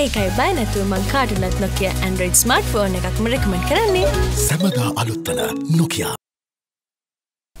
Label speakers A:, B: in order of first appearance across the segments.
A: ඒකයි බය නැතුව මං කාටුනත් නොකිය ඇන්ඩරෝයිඩ් ස්මර්ට් ෆෝන් එකක්ම රෙකමෙන්ඩ් කරන්නේ
B: සැමදා අලුත්තන නොකයා.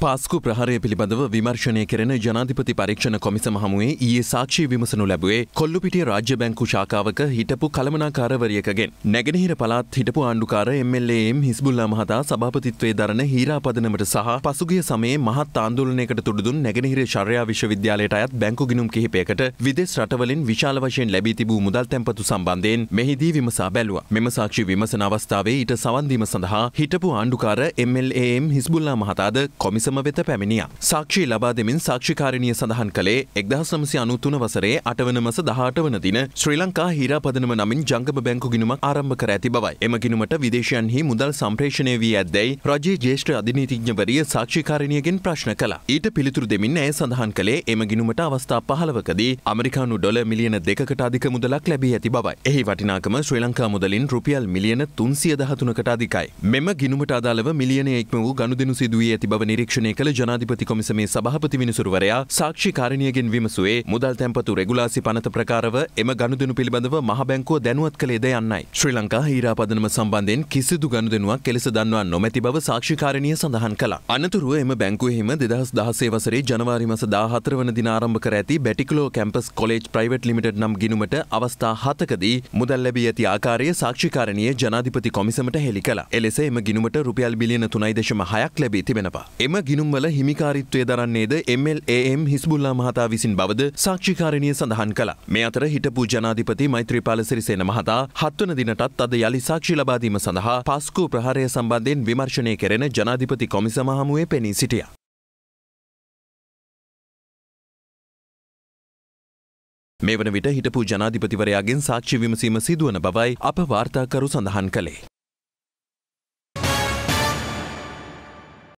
C: පාස්කු ප්‍රහාරය පිළිබඳව විමර්ශනය කෙරෙන ජනාධිපති පරීක්ෂණ කොමිසම හමුවේ ඊයේ සාක්ෂි විමසනු ලැබුවේ කොල්ලුපිටිය රාජ්‍ය බැංකු ශාකාවක හිටපු කළමනාකාරවරියකගෙන්. නැගෙනහිර පළාත් හිටපු ආණ්ඩුකාර එම්එල්ඒම් හිස්බුල්ලා මහතා සභාපතිත්වයේ දරන හීරා පදනමට සහ පසුගිය සමයේ මහත් ආන්දෝලනයකට තුඩුදුන් නැගෙනහිර ශර්යා විශ්වවිද්‍යාලයට අයත් බැංකු ගිනුම් කිහිපයකට විදෙස් රටවලින් විශාල වශයෙන් ලැබී තිබූ මුදල් තැන්පතු සම්බන්ධයෙන් මෙහිදී විමසා බැලුවා. මෙම සාක්ෂි විමසන අවස්ථාවේ ඊට සවන්දීම සඳහා හිටපු ආණ්ඩුකාර එම්එල්ඒම් හිස්බුල්ලා මහතාද කොමිස කොමිසම වෙත පැමිණිය. සාක්ෂි ලබා දෙමින් සාක්ෂිකාරණය සඳහන් කළේ එක්දහස් නමසි අනුතුන වසරේ අටවන මස දහට වන දින ශ්‍රී ලංකා හිරාපදනම නමින් ජංගම බැංකු ගිනුමක් ආරම්භ කර ඇති බවයි. එම ගිනුමට විදේශයන්හි මුදල් සම්ප්‍රේෂණය වී ඇද්දැයි රජයේ ජේෂ්ඨ අධිනීතිඥවරිය සාක්ෂිකාරණයගෙන් ප්‍රශ්න කළා. ඊට පිළිතුරු දෙමින් ඇය සඳහන් කළේ එම ගිනුමට අවස්ථා පහළවකදී අමරිකානු ඩොල මිලියන දෙකට අධික මුදලක් ලැබී ඇති බවයි. එහි වටිනාකම ශ්‍රී ලංකා මුදලින් රුපියල් මිලියන තුන්සිය දහතුනකට අධිකයි. මෙම ගිනුමට අදාළව මිලියන එක්ම වූ ගනුදෙනු සිදුවී ඇති බව නිරීක්ෂ නිරීක්ෂණය කළ ජනාධිපති කොමිසමේ සභහපති විනිසුරුවරයා සාක්ෂිකාරණයගෙන් විමසුවේ මුදල් තැන්පතු රෙගුලාසි පනත ප්‍රකාරව එම ගනුදෙනු පිළිබඳව මහබැංකුව දැනුවත් කළේද යන්නයි. ශ්‍රී ලංකා හීරාපදනම සම්බන්ධයෙන් කිසිදු ගනුදෙනුවක් කෙලෙස දන්වා නොමැති බව සාක්ෂිකාරණය සඳහන් කළා. අනතුරුව එම බැංකුවෙහිම දෙදහස් දහසේ වසරේ ජනවාරි මස දාහතර වන දින ආරම්භ කර ඇති Batticaloa campus college private limited නම් ගිනුමට අවස්ථා හතකදී මුදල් ලැබී ඇති ආකාරය සාක්ෂිකාරණයේ ජනාධිපති කොමිසමට හෙළි කළා. එලෙස එම ගිනුමට රුපියල් බිලියන තුනයි දශම හයක් ලැබී තිබෙනවා. එම ගිනුම්වල හිමිකාරිත්වය දරන්නේද MLAM හිස්බුල්ලා මහතා විසින් බවද සාක්ෂිකාරණය සඳහන් කළ. මේ අතර හිටපු ජනාධිපති මෛත්‍රීපාල සිරිසේන මහතා හත්වන දිනටත් අද යළි සාක්ෂි ලබාදීම සඳහා පස්කු ප්‍රහාරය සම්බන්ධයෙන් විමර්ශනය කෙරෙන ජනාධිපති කොමිසම හමුවේ පෙනී සිටිය. මේ වන විට හිටපු ජනාධිපතිවරයාගෙන් සාක්ෂි විමසීම සිදුවන බවයි අප වාර්තාකරු සඳහන් කළේ.